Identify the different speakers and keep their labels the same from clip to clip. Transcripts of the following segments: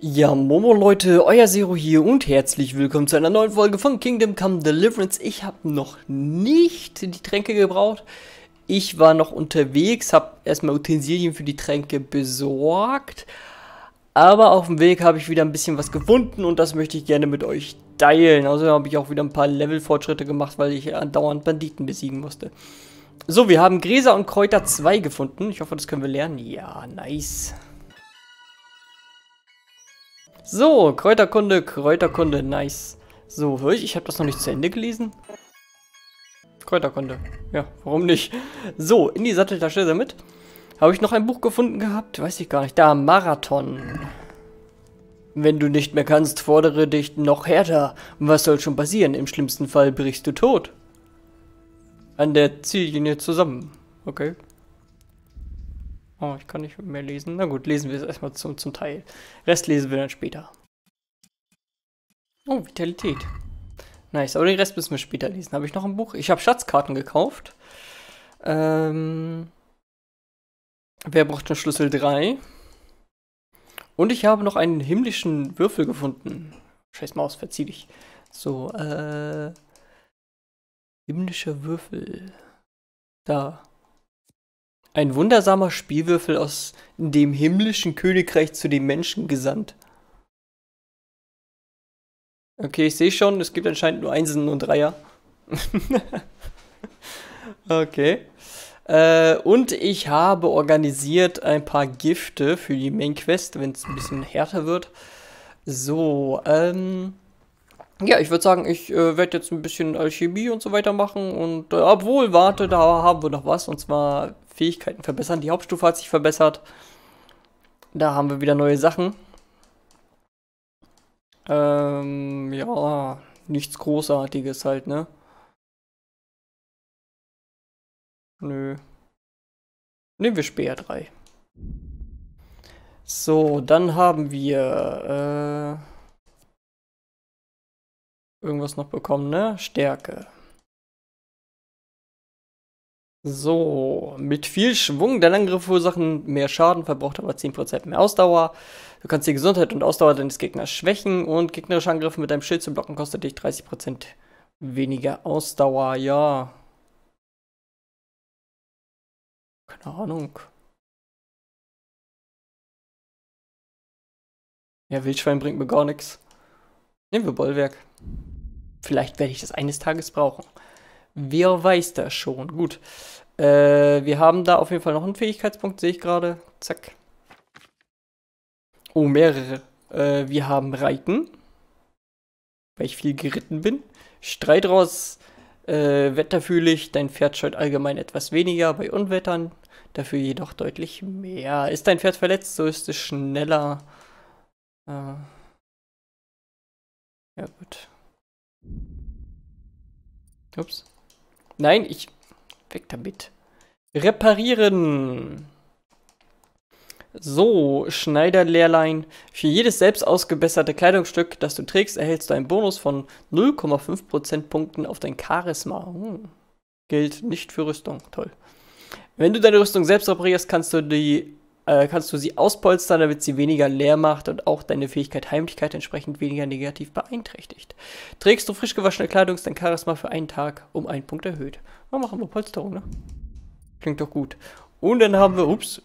Speaker 1: Ja, Momo Leute, euer Zero hier und herzlich willkommen zu einer neuen Folge von Kingdom Come Deliverance. Ich habe noch nicht die Tränke gebraucht. Ich war noch unterwegs, habe erstmal Utensilien für die Tränke besorgt. Aber auf dem Weg habe ich wieder ein bisschen was gefunden und das möchte ich gerne mit euch teilen. Außerdem habe ich auch wieder ein paar Level-Fortschritte gemacht, weil ich andauernd Banditen besiegen musste. So, wir haben Gräser und Kräuter 2 gefunden. Ich hoffe, das können wir lernen. Ja, nice. So, Kräuterkunde, Kräuterkunde, nice. So, höre ich, ich habe das noch nicht zu Ende gelesen. Kräuterkunde. Ja, warum nicht? So, in die Satteltasche damit. Habe ich noch ein Buch gefunden gehabt? Weiß ich gar nicht. Da, Marathon. Wenn du nicht mehr kannst, fordere dich noch härter. Was soll schon passieren? Im schlimmsten Fall brichst du tot. An der Ziellinie zusammen. Okay. Oh, ich kann nicht mehr lesen. Na gut, lesen wir es erstmal zum, zum Teil. Rest lesen wir dann später. Oh, Vitalität. Nice, aber den Rest müssen wir später lesen. Habe ich noch ein Buch? Ich habe Schatzkarten gekauft. Ähm, wer braucht den Schlüssel 3? Und ich habe noch einen himmlischen Würfel gefunden. Scheiß Maus, verzieh dich. So, äh. Himmlischer Würfel. Da. Ein wundersamer Spielwürfel aus dem himmlischen Königreich zu den Menschen gesandt. Okay, ich sehe schon, es gibt anscheinend nur Einsen und Dreier. okay. Äh, und ich habe organisiert ein paar Gifte für die Main Quest, wenn es ein bisschen härter wird. So, ähm. Ja, ich würde sagen, ich äh, werde jetzt ein bisschen Alchemie und so weiter machen. Und äh, obwohl, warte, da haben wir noch was. Und zwar Fähigkeiten verbessern. Die Hauptstufe hat sich verbessert. Da haben wir wieder neue Sachen. Ähm, ja, nichts Großartiges halt, ne? Nö. Nehmen wir Speer 3. So, dann haben wir äh, irgendwas noch bekommen, ne? Stärke. So, mit viel Schwung. Dein Angriff verursachen mehr Schaden, verbraucht aber 10% mehr Ausdauer. Du kannst die Gesundheit und Ausdauer deines Gegners schwächen und gegnerische Angriffe mit deinem Schild zu blocken kostet dich 30% weniger Ausdauer. Ja. Keine Ahnung. Ja, Wildschwein bringt mir gar nichts. Nehmen wir Bollwerk. Vielleicht werde ich das eines Tages brauchen. Wer weiß das schon? Gut. Äh, wir haben da auf jeden Fall noch einen Fähigkeitspunkt, sehe ich gerade. Zack. Oh, mehrere. Äh, wir haben Reiten. Weil ich viel geritten bin. Streitross. Äh, wetterfühlig. Dein Pferd scheut allgemein etwas weniger bei Unwettern. Dafür jedoch deutlich mehr. Ist dein Pferd verletzt, so ist es schneller. Äh, ja, gut. Ups. Nein, ich... Weg damit. Reparieren. So, Schneiderlehrlein. Für jedes selbst ausgebesserte Kleidungsstück, das du trägst, erhältst du einen Bonus von 0,5% Punkten auf dein Charisma. Hm. Gilt nicht für Rüstung. Toll. Wenn du deine Rüstung selbst reparierst, kannst du die äh, kannst du sie auspolstern, damit sie weniger leer macht und auch deine Fähigkeit Heimlichkeit entsprechend weniger negativ beeinträchtigt. Trägst du frisch gewaschene Kleidung, ist dein Charisma für einen Tag um einen Punkt erhöht. Dann machen wir Polsterung, ne? Klingt doch gut. Und dann haben wir, ups,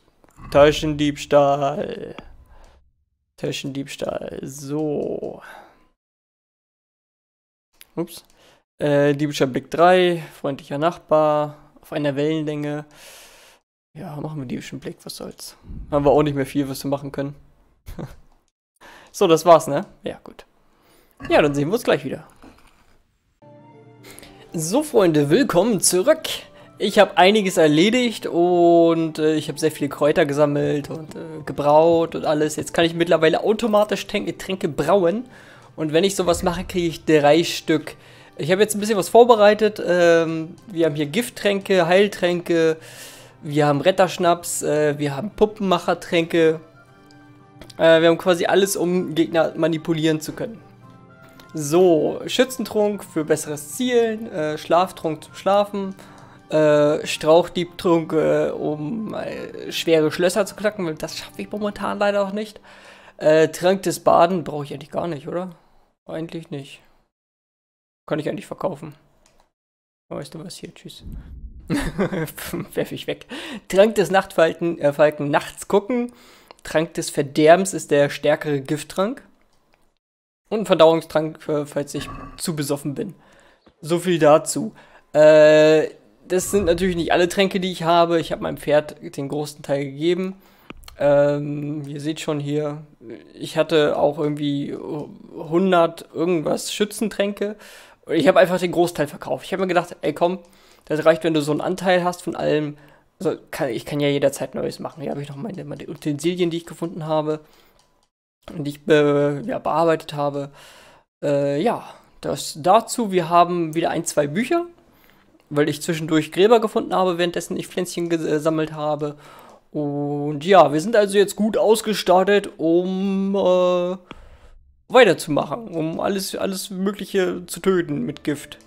Speaker 1: Taschendiebstahl. Taschendiebstahl. So. Ups. Äh, Diebstahl Blick 3, freundlicher Nachbar, auf einer Wellenlänge. Ja, machen wir diebischen Blick, was soll's. Haben wir auch nicht mehr viel, was wir machen können. so, das war's, ne? Ja, gut. Ja, dann sehen wir uns gleich wieder. So, Freunde, willkommen zurück. Ich habe einiges erledigt und äh, ich habe sehr viele Kräuter gesammelt und äh, gebraut und alles. Jetzt kann ich mittlerweile automatisch Tränke brauen. Und wenn ich sowas mache, kriege ich drei Stück. Ich habe jetzt ein bisschen was vorbereitet. Ähm, wir haben hier Gifttränke, Heiltränke, wir haben Retterschnaps, äh, wir haben Puppenmachertränke. Äh, wir haben quasi alles, um Gegner manipulieren zu können. So, Schützentrunk für besseres Zielen, äh, Schlaftrunk zum Schlafen, äh, Strauchdiebtrunk, äh, um äh, schwere Schlösser zu knacken. Das schaffe ich momentan leider auch nicht. Äh, Trank des Baden brauche ich eigentlich gar nicht, oder? Eigentlich nicht. Kann ich eigentlich verkaufen. Weißt du was hier? Tschüss. Werf ich weg. Trank des Nachtfalken äh, Falken nachts gucken. Trank des Verderbens ist der stärkere Gifttrank. Und ein Verdauungstrank, äh, falls ich zu besoffen bin. So viel dazu. Äh, das sind natürlich nicht alle Tränke, die ich habe. Ich habe meinem Pferd den großen Teil gegeben. Ähm, ihr seht schon hier, ich hatte auch irgendwie 100 irgendwas Schützentränke. Ich habe einfach den Großteil verkauft. Ich habe mir gedacht, ey komm, das reicht, wenn du so einen Anteil hast von allem. Also kann, ich kann ja jederzeit Neues machen. Hier habe ich noch meine, meine Utensilien, die ich gefunden habe und die ich be, ja, bearbeitet habe. Äh, ja, das dazu. Wir haben wieder ein, zwei Bücher, weil ich zwischendurch Gräber gefunden habe, währenddessen ich Pflänzchen gesammelt habe. Und ja, wir sind also jetzt gut ausgestattet, um äh, weiterzumachen, um alles, alles Mögliche zu töten mit Gift.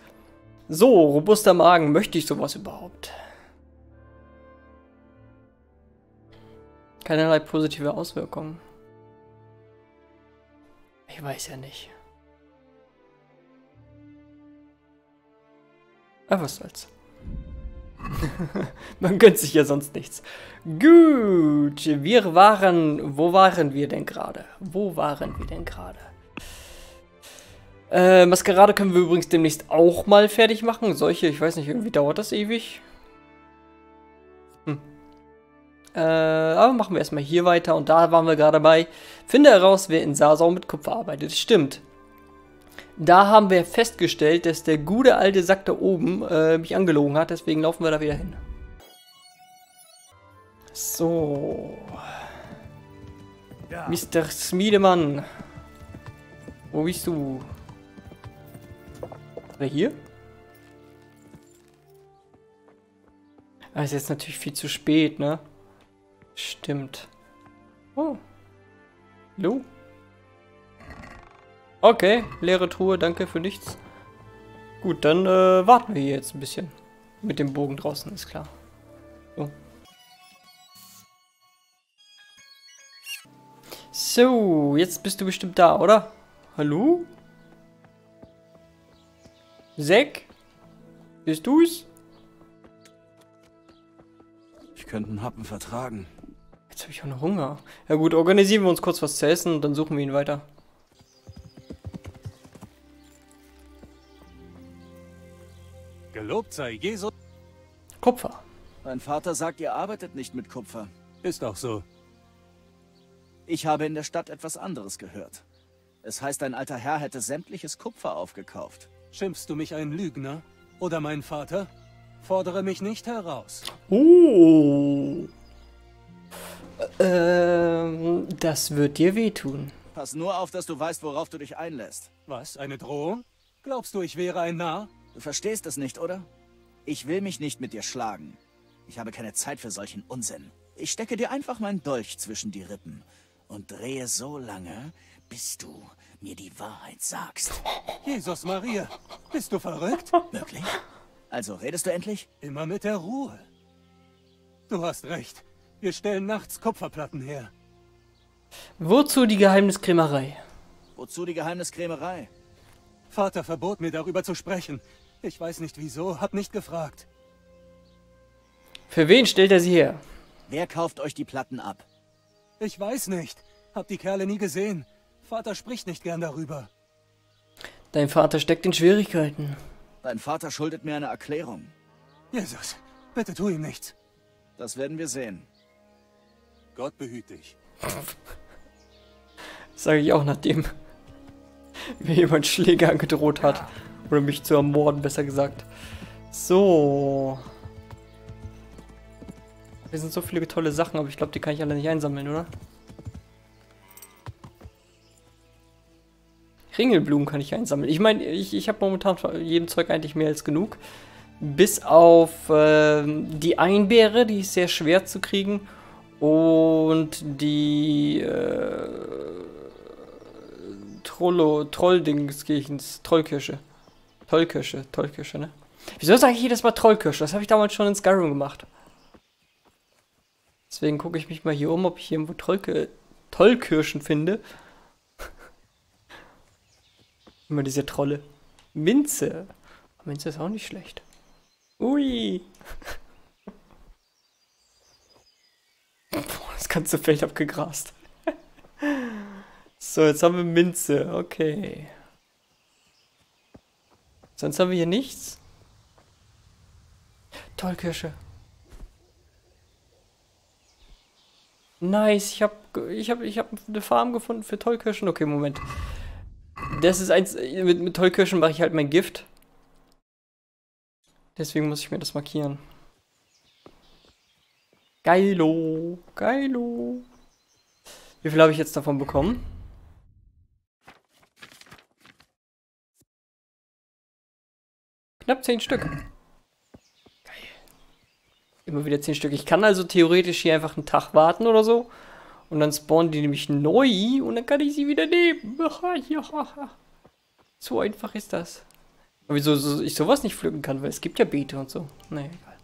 Speaker 1: So, robuster Magen, möchte ich sowas überhaupt? Keinerlei positive Auswirkungen. Ich weiß ja nicht. Aber was soll's. Man gönnt sich ja sonst nichts. Gut, wir waren. Wo waren wir denn gerade? Wo waren wir denn gerade? Äh, Maskerade können wir übrigens demnächst auch mal fertig machen. Solche, ich weiß nicht, irgendwie dauert das ewig. Hm. Äh, aber machen wir erstmal hier weiter und da waren wir gerade bei. Finde heraus, wer in Sasau mit Kupfer arbeitet. Stimmt. Da haben wir festgestellt, dass der gute alte Sack da oben äh, mich angelogen hat, deswegen laufen wir da wieder hin. So. Ja. Mr. Smiedemann. Wo bist du? Oder hier? Ah, ist jetzt natürlich viel zu spät, ne? Stimmt. Oh. Hallo? Okay, leere Truhe, danke für nichts. Gut, dann äh, warten wir hier jetzt ein bisschen. Mit dem Bogen draußen, ist klar. So. So, jetzt bist du bestimmt da, oder? Hallo? Zack? Bist du's?
Speaker 2: Ich könnte einen Happen vertragen.
Speaker 1: Jetzt habe ich auch noch Hunger. Ja gut, organisieren wir uns kurz was zu essen und dann suchen wir ihn weiter.
Speaker 2: Gelobt sei Jesus.
Speaker 1: Kupfer.
Speaker 2: Mein Vater sagt, ihr arbeitet nicht mit Kupfer.
Speaker 3: Ist auch so.
Speaker 2: Ich habe in der Stadt etwas anderes gehört. Es heißt, ein alter Herr hätte sämtliches Kupfer aufgekauft.
Speaker 3: Schimpfst du mich ein Lügner? Oder mein Vater? Fordere mich nicht heraus.
Speaker 1: Oh. Ähm, das wird dir wehtun.
Speaker 2: Pass nur auf, dass du weißt, worauf du dich einlässt.
Speaker 3: Was, eine Drohung? Glaubst du, ich wäre ein Narr?
Speaker 2: Du verstehst es nicht, oder? Ich will mich nicht mit dir schlagen. Ich habe keine Zeit für solchen Unsinn. Ich stecke dir einfach meinen Dolch zwischen die Rippen und drehe so lange, bis du mir die Wahrheit sagst.
Speaker 3: Jesus Maria, bist du verrückt?
Speaker 2: Wirklich? Also redest du endlich?
Speaker 3: Immer mit der Ruhe. Du hast recht. Wir stellen nachts Kupferplatten her.
Speaker 1: Wozu die Geheimniskrämerei?
Speaker 2: Wozu die Geheimniskrämerei?
Speaker 3: Vater verbot mir darüber zu sprechen. Ich weiß nicht wieso, hab nicht gefragt.
Speaker 1: Für wen stellt er sie her?
Speaker 2: Wer kauft euch die Platten ab?
Speaker 3: Ich weiß nicht. Hab die Kerle nie gesehen. Vater spricht nicht gern darüber.
Speaker 1: Dein Vater steckt in Schwierigkeiten.
Speaker 2: Dein Vater schuldet mir eine Erklärung.
Speaker 3: Jesus, bitte tu ihm nichts.
Speaker 2: Das werden wir sehen.
Speaker 3: Gott behüte dich.
Speaker 1: Sage ich auch, nachdem mir jemand Schläge angedroht hat. Oder mich zu ermorden, besser gesagt. So. Hier sind so viele tolle Sachen, aber ich glaube, die kann ich alle nicht einsammeln, oder? Ringelblumen kann ich einsammeln. Ich meine, ich, ich habe momentan von jedem Zeug eigentlich mehr als genug. Bis auf äh, die Einbeere, die ist sehr schwer zu kriegen. Und die äh, Trollo, Trolldingsgehens, Trollkirsche. Tollkirsche, Tollkirsche, ne? Wieso sage ich jedes Mal Trollkirsche? Das habe ich damals schon in Skyrim gemacht. Deswegen gucke ich mich mal hier um, ob ich irgendwo Trollke, Tollkirschen finde. Immer diese Trolle. Minze. Minze ist auch nicht schlecht. Ui. Das ganze Feld abgegrast. so, jetzt haben wir Minze. Okay. Sonst haben wir hier nichts. Tollkirsche. Nice, ich habe ich hab, ich hab eine Farm gefunden für Tollkirschen. Okay, Moment. Das ist eins, mit, mit Tollkirschen mache ich halt mein Gift. Deswegen muss ich mir das markieren. Geilo, geilo. Wie viel habe ich jetzt davon bekommen? Knapp 10 Stück. Geil. Immer wieder 10 Stück. Ich kann also theoretisch hier einfach einen Tag warten oder so. Und dann spawnen die nämlich neu und dann kann ich sie wieder nehmen. So einfach ist das. Aber wieso so, ich sowas nicht pflücken kann, weil es gibt ja Beete und so. Naja, egal.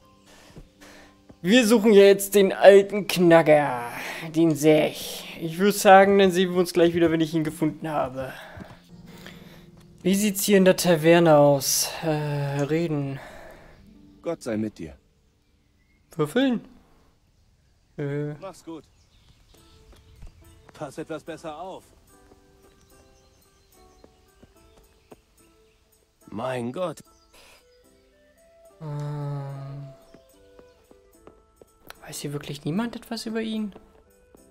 Speaker 1: Wir suchen jetzt den alten Knacker. Den Sech. Ich würde sagen, dann sehen wir uns gleich wieder, wenn ich ihn gefunden habe. Wie sieht's hier in der Taverne aus? Äh, reden.
Speaker 4: Gott sei mit dir.
Speaker 1: Würfeln? Äh.
Speaker 3: Mach's gut. Pass etwas besser auf.
Speaker 4: Mein Gott.
Speaker 1: Ähm, weiß hier wirklich niemand etwas über ihn?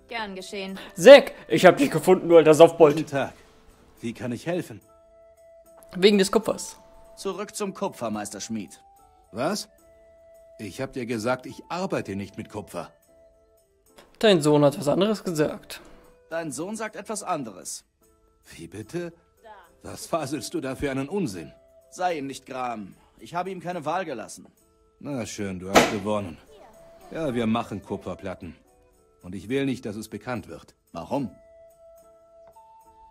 Speaker 5: Gern geschehen.
Speaker 1: Zack, ich hab dich gefunden, du alter Saufbold.
Speaker 3: Guten Tag. Wie kann ich helfen?
Speaker 1: Wegen des Kupfers.
Speaker 2: Zurück zum Kupfer, Meister Schmied.
Speaker 6: Was? Ich hab dir gesagt, ich arbeite nicht mit Kupfer.
Speaker 1: Dein Sohn hat was anderes gesagt.
Speaker 2: Dein Sohn sagt etwas anderes.
Speaker 6: Wie bitte? Was faselst du da für einen Unsinn?
Speaker 2: Sei ihm nicht gram. Ich habe ihm keine Wahl gelassen.
Speaker 6: Na schön, du hast gewonnen. Ja, wir machen Kupferplatten. Und ich will nicht, dass es bekannt wird.
Speaker 2: Warum?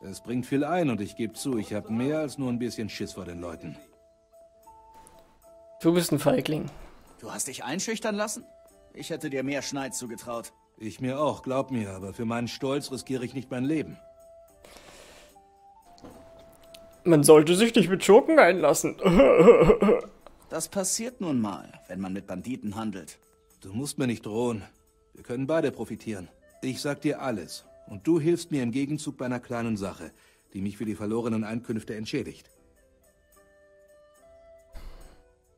Speaker 6: Es bringt viel ein und ich gebe zu, ich habe mehr als nur ein bisschen Schiss vor den Leuten.
Speaker 1: Du bist ein Feigling.
Speaker 2: Du hast dich einschüchtern lassen? Ich hätte dir mehr Schneid zugetraut.
Speaker 6: Ich mir auch, glaub mir, aber für meinen Stolz riskiere ich nicht mein Leben.
Speaker 1: Man sollte sich nicht mit Schurken einlassen.
Speaker 2: Das passiert nun mal, wenn man mit Banditen handelt.
Speaker 6: Du musst mir nicht drohen. Wir können beide profitieren. Ich sag dir alles. Und du hilfst mir im Gegenzug bei einer kleinen Sache, die mich für die verlorenen Einkünfte entschädigt.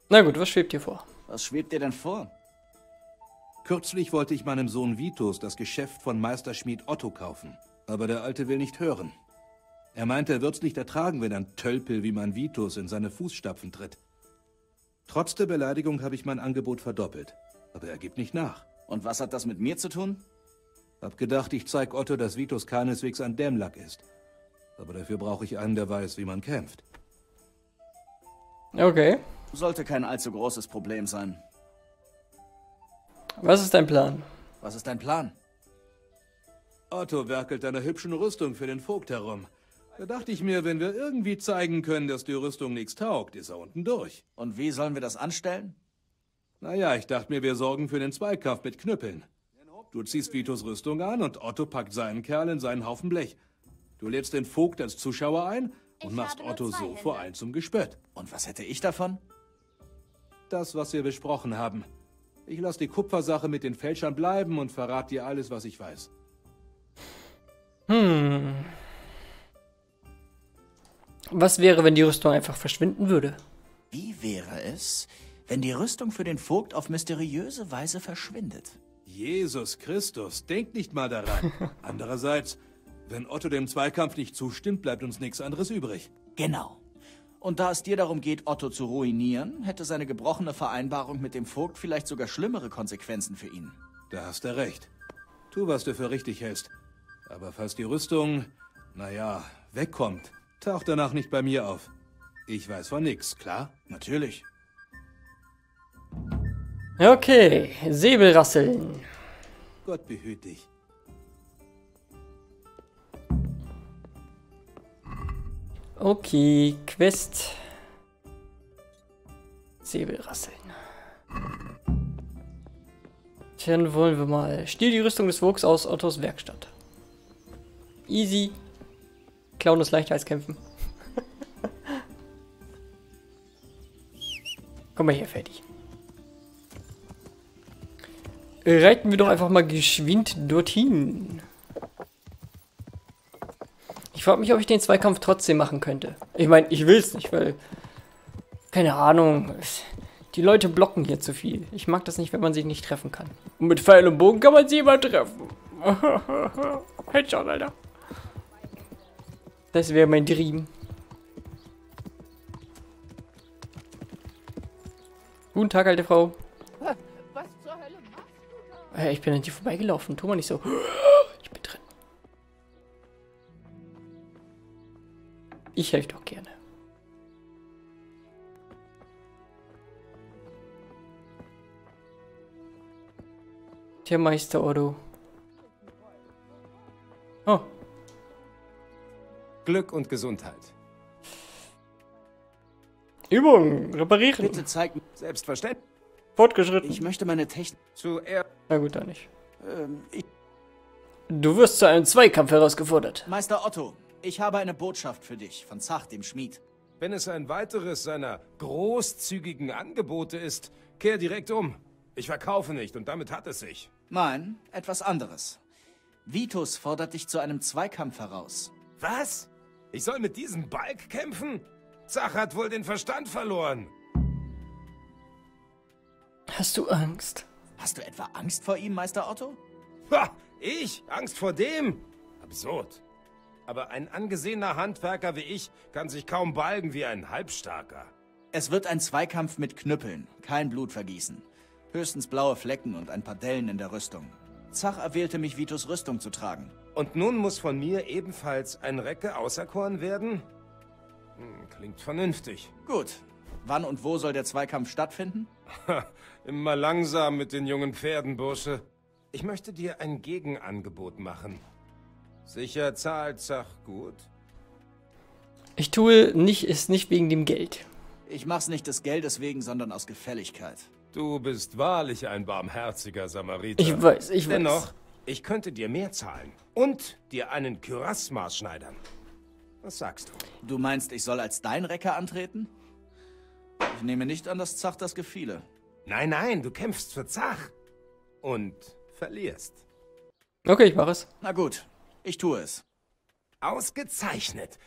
Speaker 1: Na gut, was schwebt dir vor?
Speaker 2: Was schwebt dir denn vor?
Speaker 6: Kürzlich wollte ich meinem Sohn Vitus das Geschäft von Meisterschmied Otto kaufen. Aber der Alte will nicht hören. Er meinte, er wird's nicht ertragen, wenn ein Tölpel wie mein Vitus in seine Fußstapfen tritt. Trotz der Beleidigung habe ich mein Angebot verdoppelt. Aber er gibt nicht nach.
Speaker 2: Und was hat das mit mir zu tun?
Speaker 6: Hab gedacht, ich zeig Otto, dass Vitus keineswegs ein Dämmlack ist. Aber dafür brauche ich einen, der weiß, wie man kämpft.
Speaker 1: Okay.
Speaker 2: Sollte kein allzu großes Problem sein.
Speaker 1: Was ist dein Plan?
Speaker 2: Was ist dein Plan?
Speaker 6: Otto werkelt einer hübschen Rüstung für den Vogt herum. Da dachte ich mir, wenn wir irgendwie zeigen können, dass die Rüstung nichts taugt, ist er unten durch.
Speaker 2: Und wie sollen wir das anstellen?
Speaker 6: Naja, ich dachte mir, wir sorgen für den Zweikampf mit Knüppeln. Du ziehst Vitos Rüstung an und Otto packt seinen Kerl in seinen Haufen Blech. Du lädst den Vogt als Zuschauer ein und
Speaker 5: Ich
Speaker 6: machst Otto so
Speaker 5: Hände.
Speaker 6: vor ein zum Gespött.
Speaker 2: Und was hätte ich davon?
Speaker 6: Das, was wir besprochen haben. Ich lasse die Kupfersache mit den Fälschern bleiben und verrate dir alles, was ich weiß.
Speaker 1: Hm. Was wäre, wenn die Rüstung einfach verschwinden würde?
Speaker 2: Wie wäre es, wenn die Rüstung für den Vogt auf mysteriöse Weise verschwindet?
Speaker 6: Jesus Christus, denk nicht mal daran. Andererseits, wenn Otto dem Zweikampf nicht zustimmt, bleibt uns nichts anderes übrig.
Speaker 2: Genau. Und da es dir darum geht, Otto zu ruinieren, hätte seine gebrochene Vereinbarung mit dem Vogt vielleicht sogar schlimmere Konsequenzen für ihn.
Speaker 6: Da hast du recht. Tu, was du für richtig hältst. Aber falls die Rüstung, naja, wegkommt, taucht danach nicht bei mir auf. Ich weiß von nix, klar?
Speaker 2: Natürlich.
Speaker 1: Okay, Säbelrasseln.
Speaker 6: Gott behüt dich.
Speaker 1: Okay, Quest. Säbelrasseln. Dann wollen wir mal. Stiehl die Rüstung des Vogts aus Ottos Werkstatt. Easy. Klauen ist leichter als kämpfen. Komm mal hier, fertig. Reiten wir doch einfach mal geschwind dorthin. Ich frage mich, ob ich den Zweikampf trotzdem machen könnte. Ich meine, ich will es nicht, weil... Keine Ahnung. Die Leute blocken hier zu viel. Ich mag das nicht, wenn man sich nicht treffen kann. Und mit Pfeil und Bogen kann man sie immer treffen. Headshot, Alter. Das wäre mein Dream. Guten Tag, alte Frau.
Speaker 5: Was zur Hölle machst du da?
Speaker 1: Ich bin an dir vorbeigelaufen. Tu mal nicht so. Ich helfe doch gerne. Der Meister Otto. Oh,
Speaker 4: Glück und Gesundheit.
Speaker 1: Übung, reparieren.
Speaker 2: Bitte zeig mir.
Speaker 4: Selbstverständlich.
Speaker 1: Fortgeschritten.
Speaker 2: Ich möchte meine Technik.
Speaker 4: Zuerst.
Speaker 1: Na gut, dann nicht.
Speaker 2: Ähm, ich,
Speaker 1: Du wirst zu einem Zweikampf herausgefordert.
Speaker 2: Meister Otto, ich habe eine Botschaft für dich von Zach, dem Schmied.
Speaker 4: Wenn es ein weiteres seiner großzügigen Angebote ist, kehr direkt um. Ich verkaufe nicht und damit hat es sich.
Speaker 2: Nein, etwas anderes. Vitus fordert dich zu einem Zweikampf heraus.
Speaker 4: Was? Ich soll mit diesem Balk kämpfen? Zach hat wohl den Verstand verloren.
Speaker 1: Hast du Angst?
Speaker 2: Hast du etwa Angst vor ihm, Meister Otto?
Speaker 4: Ha, ich? Angst vor dem? Absurd. Aber ein angesehener Handwerker wie ich kann sich kaum balgen wie ein Halbstarker.
Speaker 2: Es wird ein Zweikampf mit Knüppeln, kein Blutvergießen. Höchstens blaue Flecken und ein paar Dellen in der Rüstung. Zach erwählte mich, Vitus Rüstung zu tragen.
Speaker 4: Und nun muss von mir ebenfalls ein Recke auserkoren werden? Hm, klingt vernünftig.
Speaker 2: Gut. Wann und wo soll der Zweikampf stattfinden?
Speaker 4: Immer langsam mit den jungen Pferden, Bursche. Ich möchte dir ein Gegenangebot machen. Sicher zahlt Zach gut?
Speaker 1: Ich tue nicht, ist nicht wegen dem Geld.
Speaker 2: Ich mach's nicht des Geldes wegen, sondern aus Gefälligkeit.
Speaker 4: Du bist wahrlich ein barmherziger Samariter.
Speaker 1: Ich weiß, ich weiß.
Speaker 4: Dennoch, ich könnte dir mehr zahlen und dir einen Kürass maßschneidern. Was sagst du?
Speaker 2: Du meinst, ich soll als dein Recker antreten? Ich nehme nicht an, dass Zach das gefiele.
Speaker 4: Nein, nein, du kämpfst für Zach. Und verlierst.
Speaker 1: Okay, ich mache es.
Speaker 2: Na gut, ich tue es.
Speaker 4: Ausgezeichnet.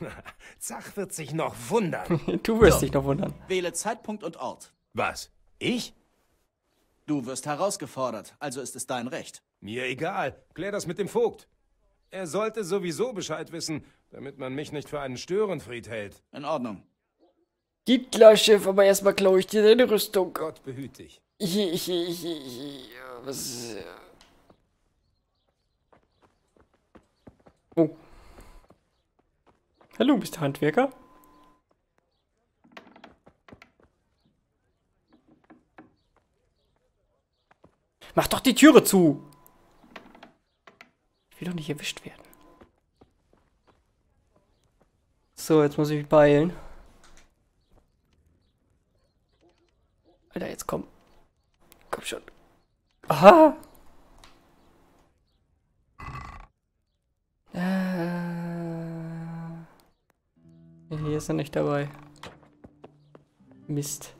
Speaker 4: Zach wird sich noch wundern.
Speaker 1: Du wirst dich noch wundern.
Speaker 2: Wähle Zeitpunkt und Ort.
Speaker 4: Was? Ich?
Speaker 2: Du wirst herausgefordert, also ist es dein Recht.
Speaker 4: Mir egal. Klär das mit dem Vogt. Er sollte sowieso Bescheid wissen, damit man mich nicht für einen Störenfried hält.
Speaker 2: In Ordnung.
Speaker 1: Geht klar, Chef, aber erstmal klaue ich dir deine Rüstung.
Speaker 4: Gott behüte dich.
Speaker 1: Ich, ich, ich, ich, was. Oh. Hallo, bist du Handwerker? Mach doch die Türe zu! Ich will doch nicht erwischt werden. So, jetzt muss ich mich beeilen. Alter, jetzt komm. Komm schon. Aha! Äh. Hier ist er nicht dabei. Mist.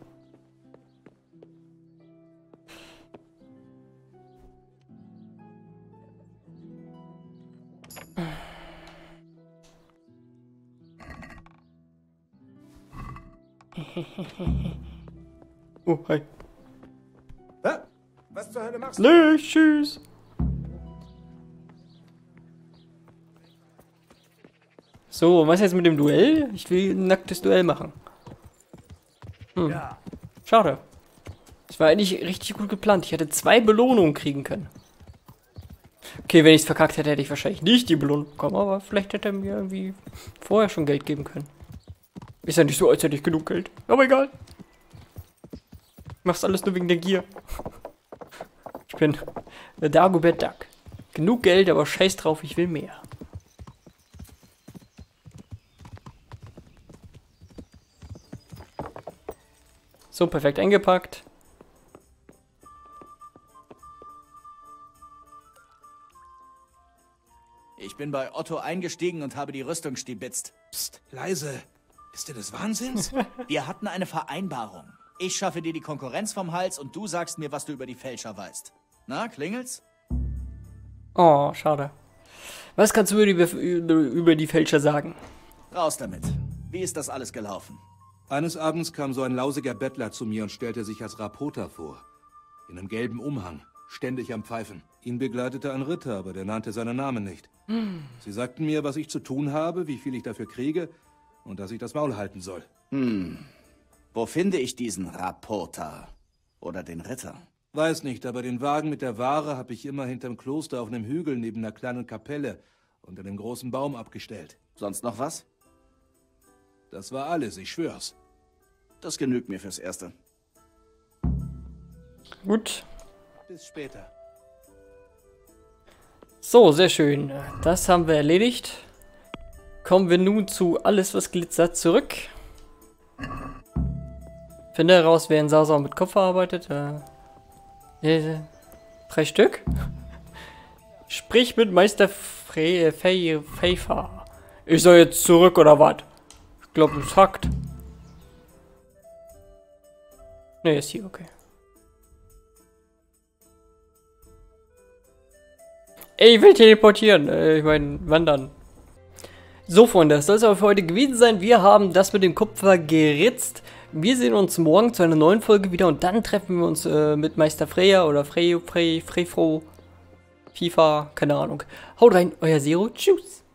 Speaker 1: Oh, hi.
Speaker 4: Was zur Hölle machst du?
Speaker 1: Nö, tschüss. So, was jetzt mit dem Duell? Ich will ein nacktes Duell machen. Hm. Schade. Das war eigentlich richtig gut geplant. Ich hätte zwei Belohnungen kriegen können. Okay, wenn ich es verkackt hätte, hätte ich wahrscheinlich nicht die Belohnung bekommen, aber vielleicht hätte er mir irgendwie vorher schon Geld geben können. Ist ja nicht so, als hätte ich genug Geld. Aber egal. Mach's alles nur wegen der Gier. Ich bin der Dagobert Duck. Genug Geld, aber scheiß drauf, ich will mehr. So, perfekt eingepackt.
Speaker 2: Ich bin bei Otto eingestiegen und habe die Rüstung stibitzt.
Speaker 6: Psst, leise. Ist dir des Wahnsinns?
Speaker 2: Wir hatten eine Vereinbarung. Ich schaffe dir die Konkurrenz vom Hals und du sagst mir, was du über die Fälscher weißt. Na, klingelt's?
Speaker 1: Oh, schade. Was kannst du über die, über die Fälscher sagen?
Speaker 2: Raus damit. Wie ist das alles gelaufen?
Speaker 6: Eines Abends kam so ein lausiger Bettler zu mir und stellte sich als Rapota vor. In einem gelben Umhang, ständig am Pfeifen. Ihn begleitete ein Ritter, aber der nannte seinen Namen nicht. Sie sagten mir, was ich zu tun habe, wie viel ich dafür kriege und dass ich das Maul halten soll.
Speaker 2: Wo finde ich diesen Rapporter? Oder den Ritter?
Speaker 6: Weiß nicht, aber den Wagen mit der Ware habe ich immer hinterm Kloster auf einem Hügel neben einer kleinen Kapelle unter dem großen Baum abgestellt.
Speaker 2: Sonst noch was?
Speaker 6: Das war alles, ich schwör's.
Speaker 2: Das genügt mir fürs Erste.
Speaker 1: Gut.
Speaker 6: Bis später.
Speaker 1: So, sehr schön. Das haben wir erledigt. Kommen wir nun zu Alles, was glitzert, zurück. Finde heraus, wer in Sasau mit Kopf arbeitet. Äh, äh, drei Stück? Sprich mit Meister Fe. Ich soll jetzt zurück oder was? Glaube, es hackt. Ne, ist hier, okay. Ey, ich will teleportieren. Äh, ich meine, wandern. So, Freunde, das soll es aber für heute gewesen sein. Wir haben das mit dem Kupfer geritzt. Wir sehen uns morgen zu einer neuen Folge wieder und dann treffen wir uns äh, mit Meister Freya oder Frey, Frey, Freyfro, FIFA, keine Ahnung. Haut rein, euer Zero. Tschüss.